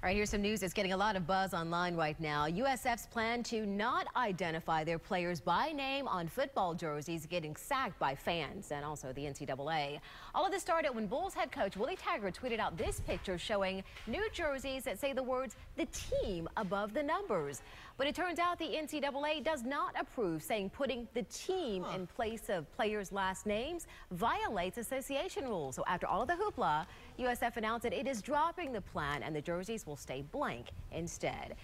All right, here's some news that's getting a lot of buzz online right now. USF's plan to not identify their players by name on football jerseys getting sacked by fans and also the NCAA. All of this started when Bulls head coach Willie Taggart tweeted out this picture showing new jerseys that say the words the team above the numbers. But it turns out the NCAA does not approve saying putting the team in place of players' last names violates association rules. So after all of the hoopla, USF announced that it is dropping the plan and the jerseys will stay blank instead.